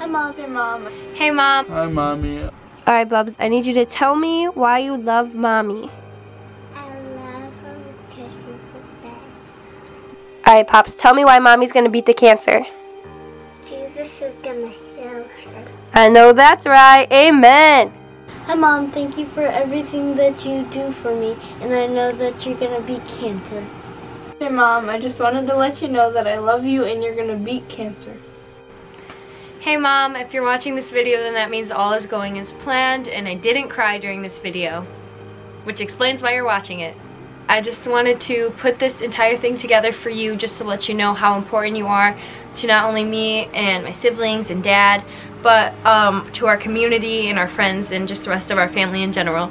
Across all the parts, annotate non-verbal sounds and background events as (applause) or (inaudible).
Hi, Mom. Hey, Mom. Hey, Mom. Hi, Mommy. All right, Bubs, I need you to tell me why you love Mommy. I love her because she's the best. All right, Pops, tell me why Mommy's gonna beat the cancer. Jesus is gonna heal her. I know that's right. Amen. Hi, Mom. Thank you for everything that you do for me, and I know that you're gonna beat cancer. Hey mom, I just wanted to let you know that I love you and you're gonna beat cancer. Hey mom, if you're watching this video then that means all is going as planned and I didn't cry during this video, which explains why you're watching it. I just wanted to put this entire thing together for you just to let you know how important you are to not only me and my siblings and dad, but um, to our community and our friends and just the rest of our family in general.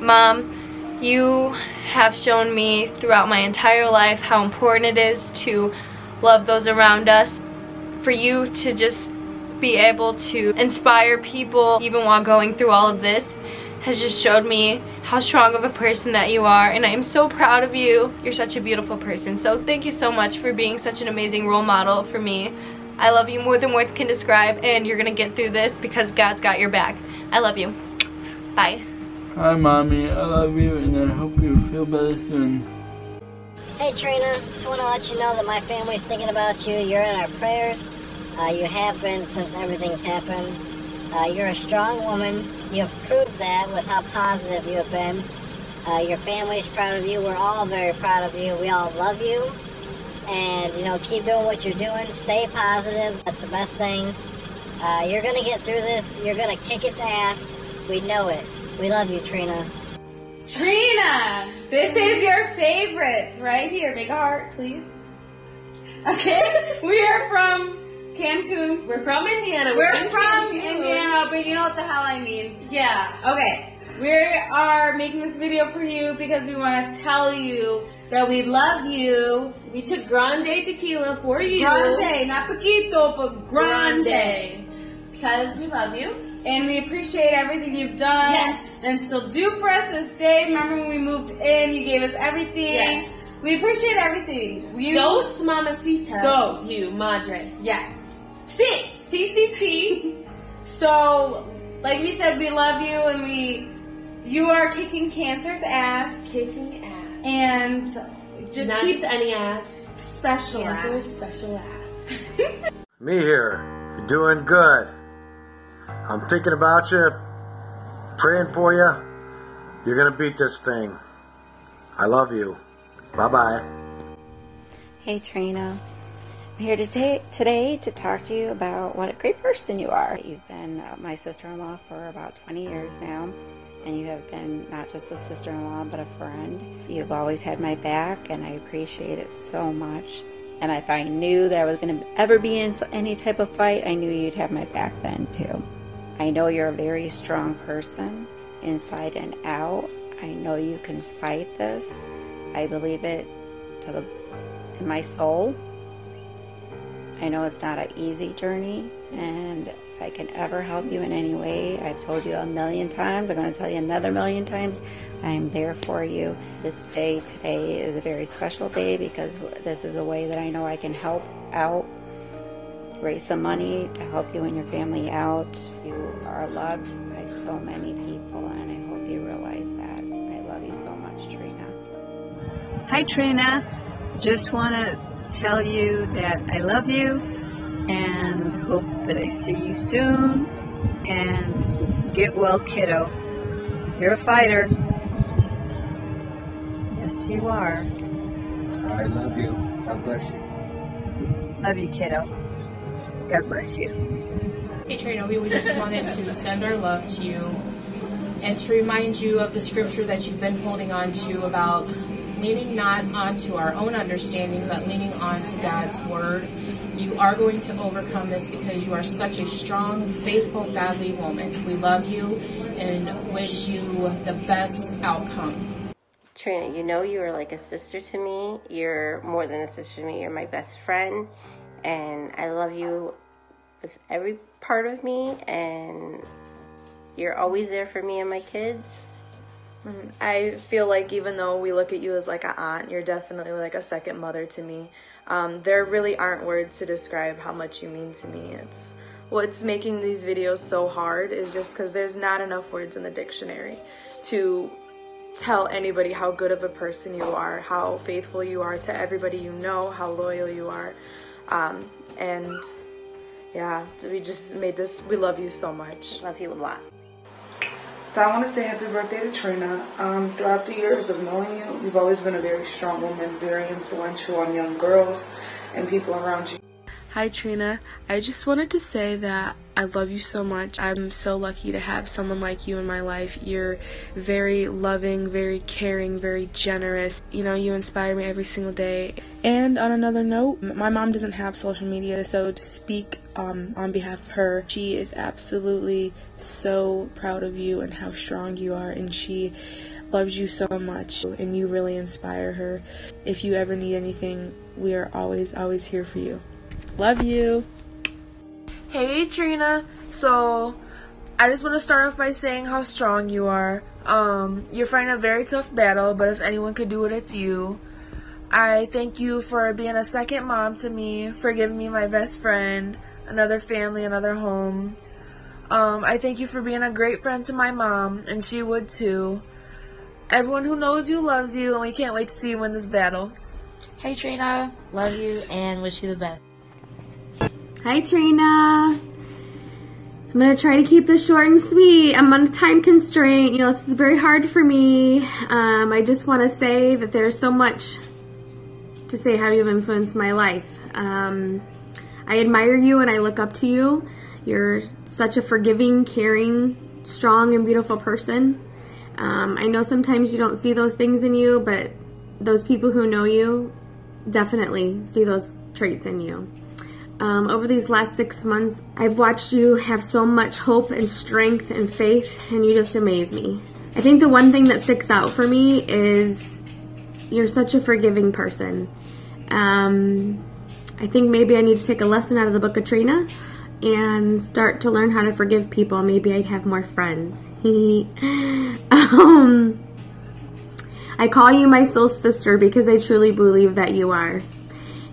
Mom, you have shown me throughout my entire life how important it is to love those around us. For you to just be able to inspire people even while going through all of this has just showed me how strong of a person that you are and I am so proud of you. You're such a beautiful person. So thank you so much for being such an amazing role model for me. I love you more than words can describe and you're gonna get through this because God's got your back. I love you. Bye. Hi, Mommy. I love you, and I hope you feel better soon. Hey Trina, just want to let you know that my family's thinking about you. You're in our prayers. Uh, you have been since everything's happened. Uh, you're a strong woman. You have proved that with how positive you have been. Uh, your family's proud of you. We're all very proud of you. We all love you. And, you know, keep doing what you're doing. Stay positive. That's the best thing. Uh, you're going to get through this. You're going to kick its ass. We know it. We love you, Trina. Trina, this is your favorites right here. A heart, please. (laughs) Okay, we are from Cancun. We're from Indiana. We're in from Cancun. Indiana, but you know what the hell I mean. Yeah. Okay, we are making this video for you because we want to tell you that we love you. We took Grande Tequila for you. Grande, not poquito, but grande. Because we love you. And we appreciate everything you've done Yes. and still do for us this day. Remember when we moved in, you gave us everything. Yes. We appreciate everything. You, Dos Mamacita. Dos. You, Madre. Yes. C. C, C, C. so, like we said, we love you and we, you are kicking cancer's ass Kicking ass. and just Not keep just any ass. special Cancer's ass. special ass. (laughs) Me here. You're doing good. I'm thinking about you, praying for you. You're gonna beat this thing. I love you. Bye bye. Hey Trina, I'm here today, today to talk to you about what a great person you are. You've been uh, my sister-in-law for about 20 years now, and you have been not just a sister-in-law but a friend. You've always had my back, and I appreciate it so much. And if I knew that I was going to ever be in any type of fight, I knew you'd have my back then too. I know you're a very strong person, inside and out. I know you can fight this. I believe it to the in my soul. I know it's not an easy journey, and if I can ever help you in any way, I've told you a million times, I'm going to tell you another million times, I am there for you. This day today is a very special day because this is a way that I know I can help out, raise some money to help you and your family out. You are loved by so many people, and I hope you realize that. I love you so much, Trina. Hi, Trina. Just want to tell you that I love you and hope that I see you soon. And get well, kiddo. You're a fighter. Yes, you are. I love you. God bless you. Love you, kiddo. God bless you. Hey Trina, we just wanted to send our love to you and to remind you of the scripture that you've been holding on to about leaning not onto our own understanding, but leaning onto God's word. You are going to overcome this because you are such a strong, faithful, godly woman. We love you and wish you the best outcome. Trina, you know you are like a sister to me. You're more than a sister to me. You're my best friend. And I love you with every part of me. And you're always there for me and my kids. Mm, I feel like even though we look at you as like an aunt, you're definitely like a second mother to me. Um, there really aren't words to describe how much you mean to me. It's what's making these videos so hard is just because there's not enough words in the dictionary to tell anybody how good of a person you are, how faithful you are to everybody you know, how loyal you are. Um, and yeah, we just made this, we love you so much. Love you a lot. So I want to say happy birthday to Trina. Um, throughout the years of knowing you, you've always been a very strong woman, very influential on young girls and people around you. Hi Trina, I just wanted to say that I love you so much. I'm so lucky to have someone like you in my life. You're very loving, very caring, very generous. You know, you inspire me every single day. And on another note, my mom doesn't have social media, so to speak um, on behalf of her, she is absolutely so proud of you and how strong you are, and she loves you so much, and you really inspire her. If you ever need anything, we are always, always here for you. Love you. Hey Trina. So I just want to start off by saying how strong you are. Um, you're fighting a very tough battle, but if anyone could do it, it's you. I thank you for being a second mom to me, for giving me my best friend, another family, another home. Um, I thank you for being a great friend to my mom, and she would too. Everyone who knows you loves you, and we can't wait to see you win this battle. Hey Trina, love you and wish you the best. Hi Trina. I'm gonna try to keep this short and sweet. I'm on a time constraint. You know, this is very hard for me. Um, I just want to say that there's so much to say how you've influenced my life. Um, I admire you and I look up to you. You're such a forgiving, caring, strong, and beautiful person. Um, I know sometimes you don't see those things in you, but those people who know you definitely see those traits in you. Um, over these last six months, I've watched you have so much hope and strength and faith, and you just amaze me. I think the one thing that sticks out for me is you're such a forgiving person. Um, I think maybe I need to take a lesson out of the book of Trina and start to learn how to forgive people. Maybe I'd have more friends. (laughs) um, I call you my soul sister because I truly believe that you are.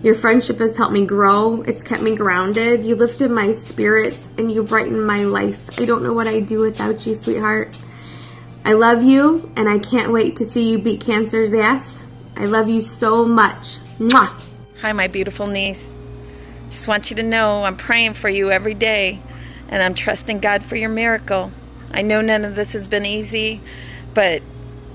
Your friendship has helped me grow. It's kept me grounded. You lifted my spirits and you brightened my life. I don't know what I'd do without you, sweetheart. I love you and I can't wait to see you beat cancer's ass. I love you so much. Mwah! Hi, my beautiful niece. Just want you to know I'm praying for you every day and I'm trusting God for your miracle. I know none of this has been easy, but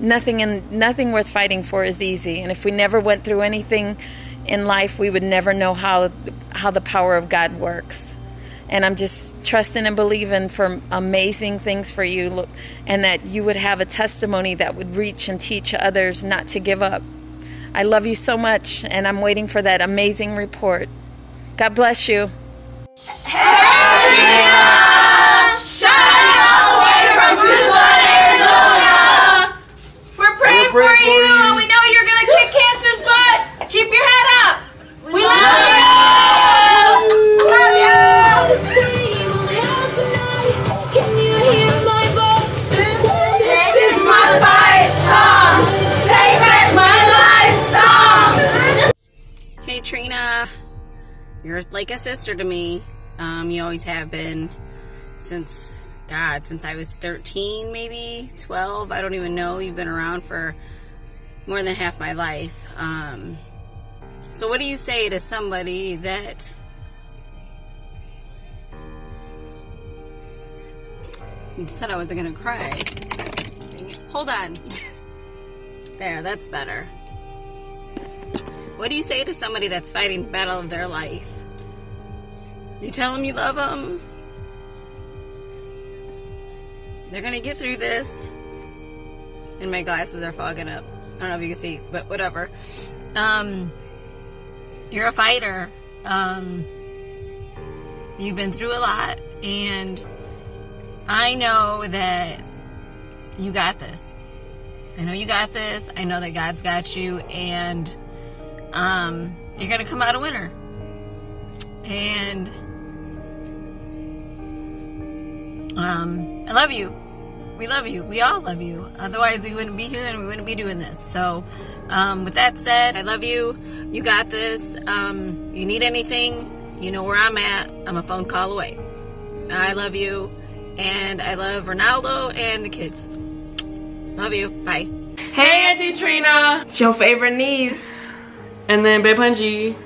nothing and nothing worth fighting for is easy. And if we never went through anything in life, we would never know how how the power of God works. And I'm just trusting and believing for amazing things for you and that you would have a testimony that would reach and teach others not to give up. I love you so much and I'm waiting for that amazing report. God bless you. We're sister to me. Um, you always have been since God, since I was 13, maybe 12. I don't even know. You've been around for more than half my life. Um, so, what do you say to somebody that said I wasn't gonna cry? Hold on. (laughs) There, that's better. What do you say to somebody that's fighting the battle of their life? You tell them you love them. They're gonna get through this. And my glasses are fogging up. I don't know if you can see, but whatever. Um, you're a fighter. Um, you've been through a lot, and I know that you got this. I know you got this. I know that God's got you, and um, you're gonna come out a winner. And um, I love you. we love you. We all love you. Otherwise, we wouldn't be here and we wouldn't be doing this. So, um, with that said, I love you. You got this. Um, you need anything, you know where I'm at. I'm a phone call away. I love you. And I love Ronaldo and the kids. Love you. Bye. Hey, Auntie Trina. It's your favorite niece. And then Babe Punji.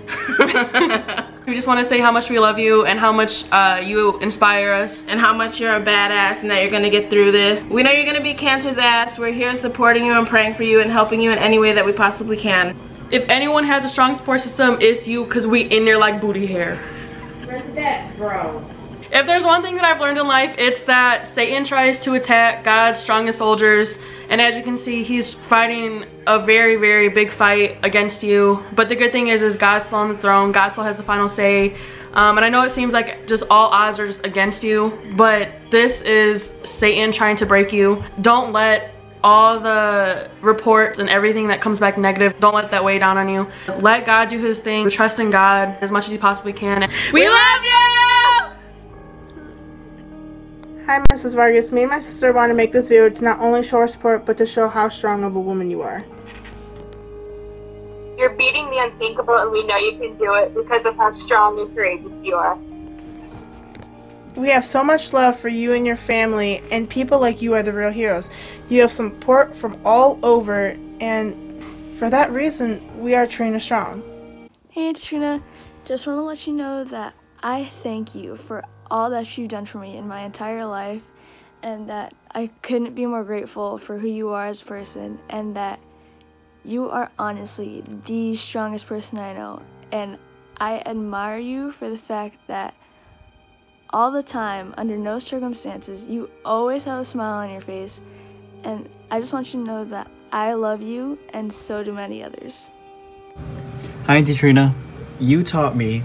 (laughs) we just want to say how much we love you and how much uh, you inspire us. And how much you're a badass and that you're gonna get through this. We know you're gonna be Cancer's ass. We're here supporting you and praying for you and helping you in any way that we possibly can. If anyone has a strong support system, it's you because we in there like booty hair. That's gross. If there's one thing that I've learned in life, it's that Satan tries to attack God's strongest soldiers. And as you can see, he's fighting a very, very big fight against you. But the good thing is, is God's still on the throne. God still has the final say. Um, and I know it seems like just all odds are just against you. But this is Satan trying to break you. Don't let all the reports and everything that comes back negative, don't let that weigh down on you. Let God do his thing. Trust in God as much as you possibly can. We love you! Hi, Mrs. Vargas. Me and my sister want to make this video to not only show our support, but to show how strong of a woman you are. You're beating the unthinkable, and we know you can do it because of how strong and courageous you are. We have so much love for you and your family, and people like you are the real heroes. You have support from all over, and for that reason, we are Trina Strong. Hey, it's Trina. Just want to let you know that I thank you for all that you've done for me in my entire life, and that I couldn't be more grateful for who you are as a person, and that you are honestly the strongest person I know. And I admire you for the fact that all the time, under no circumstances, you always have a smile on your face. And I just want you to know that I love you, and so do many others. Hi, Auntie Trina. You taught me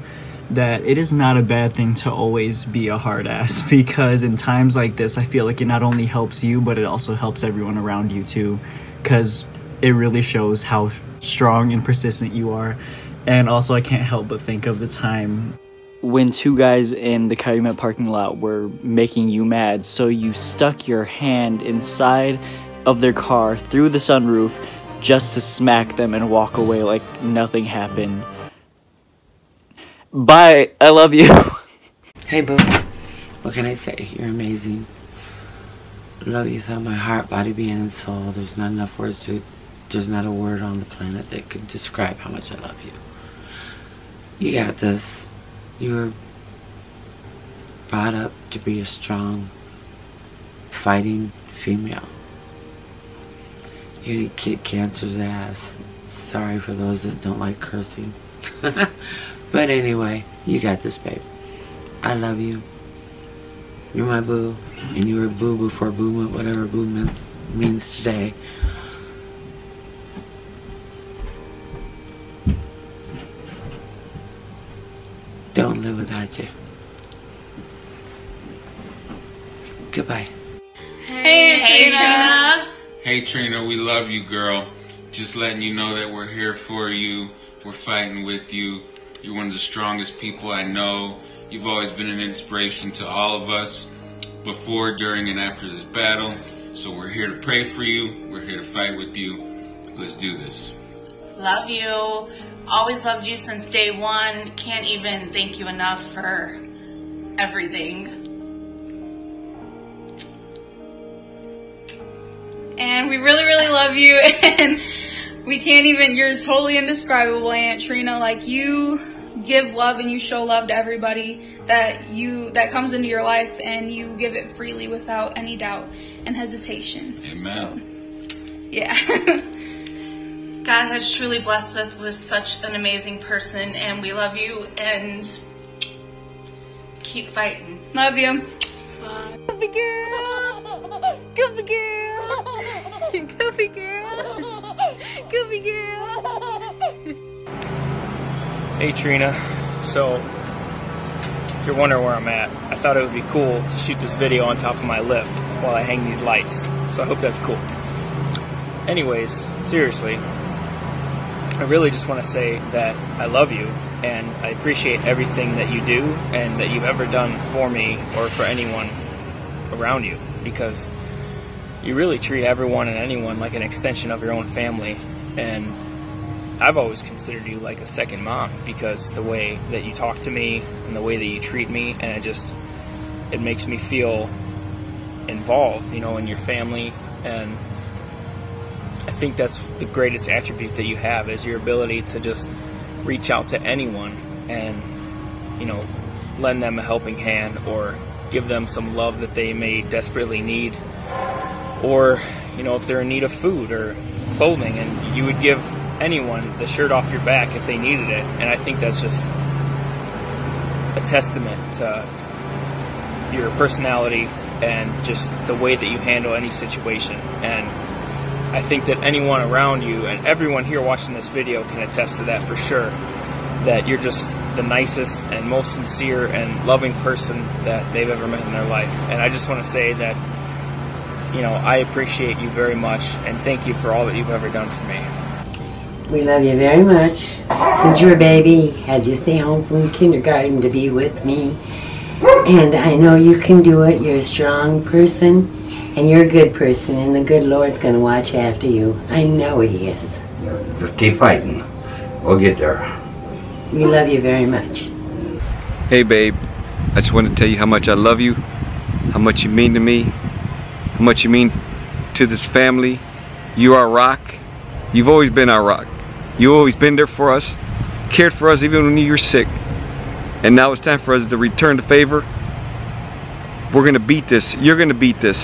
that it is not a bad thing to always be a hard ass (laughs) because in times like this, I feel like it not only helps you, but it also helps everyone around you too. Because it really shows how strong and persistent you are. And also, I can't help but think of the time when two guys in the Calumet parking lot were making you mad, so you stuck your hand inside of their car through the sunroof just to smack them and walk away like nothing happened. Bye. I love you. (laughs) Hey, boo. What can I say? You're amazing. Love you all my heart, body, being, and soul. There's not enough words to. There's not a word on the planet that could describe how much I love you. You got this. You were brought up to be a strong, fighting female. You didn't kick cancer's ass. Sorry for those that don't like cursing. (laughs) but anyway, you got this, babe. I love you. You're my boo. And you were boo before boo, whatever boo means, means today. Don't live without you. Goodbye. Hey, Hey, Trina. Hey Trina, we love you, girl. Just letting you know that we're here for you. We're fighting with you. You're one of the strongest people I know. You've always been an inspiration to all of us before, during, and after this battle. So we're here to pray for you. We're here to fight with you. Let's do this. Love you. Always loved you since day one. Can't even thank you enough for everything. And we really, really love you. (laughs) And we can't even, you're totally indescribable, Aunt Trina. Like, you give love and you show love to everybody that you, that comes into your life and you give it freely without any doubt and hesitation. Amen. Yeah. (laughs) God has truly blessed us with such an amazing person, and we love you and keep fighting. Love you. Goofy girl! Goofy girl! (laughs) Goofy girl! Goofy girl! Hey Trina, so if you're wondering where I'm at, I thought it would be cool to shoot this video on top of my lift while I hang these lights. So I hope that's cool. Anyways, seriously, I really just want to say that I love you and I appreciate everything that you do and that you've ever done for me or for anyone around you because you really treat everyone and anyone like an extension of your own family. And I've always considered you like a second mom because the way that you talk to me and the way that you treat me, and it just it makes me feel involved, you know, in your family. And I think that's the greatest attribute that you have is your ability to just reach out to anyone and, you know, lend them a helping hand or give them some love that they may desperately need or you know if they're in need of food or clothing and you would give anyone the shirt off your back if they needed it. And i think that's just a testament to your personality and just the way that you handle any situation. And i think that anyone around you and everyone here watching this video can attest to that for sure that you're just the nicest and most sincere and loving person that they've ever met in their life. And i just want to say that you know, I appreciate you very much and thank you for all that you've ever done for me. We love you very much. Since you're a baby, had you stay home from kindergarten to be with me. And I know you can do it. You're a strong person and you're a good person and the good Lord's going to watch after you. I know he is. Just keep fighting. We'll get there. We love you very much. Hey babe, I just want to tell you how much I love you, how much you mean to me, how much you mean to this family. You are rock. You've always been our rock. You've always been there for us, cared for us even when you were sick. And now it's time for us to return the favor. We're going to beat this. You're going to beat this.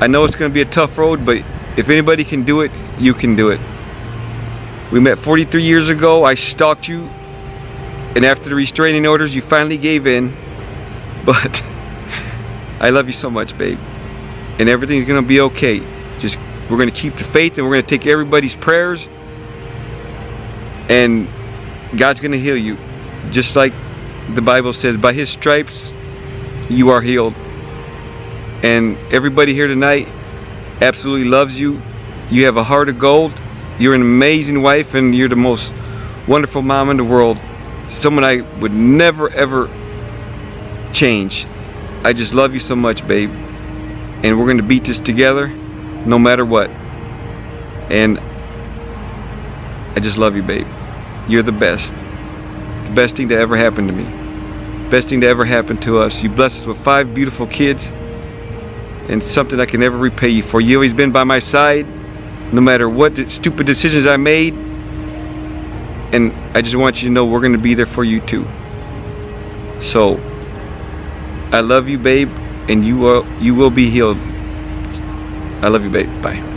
I know it's going to be a tough road, but if anybody can do it, you can do it. We met 43 years ago. I stalked you. And after the restraining orders, you finally gave in. (laughs) But I love you so much, babe and everything's gonna be okay. Just we're gonna keep the faith and we're gonna take everybody's prayers and God's gonna heal you. Just like the Bible says, by his stripes you are healed. And everybody here tonight absolutely loves you. You have a heart of gold. You're an amazing wife and you're the most wonderful mom in the world. Someone I would never ever change. I just love you so much, babe and we're going to beat this together no matter what. And I just love you, babe. You're the best. The best thing to ever happen to me. Best thing to ever happen to us. You blessed us with five beautiful kids and something I can never repay you for. You always been by my side no matter what stupid decisions I made. And I just want you to know we're to be there for you too. So, I love you, babe and you will you will be healed. I love you, babe. Bye.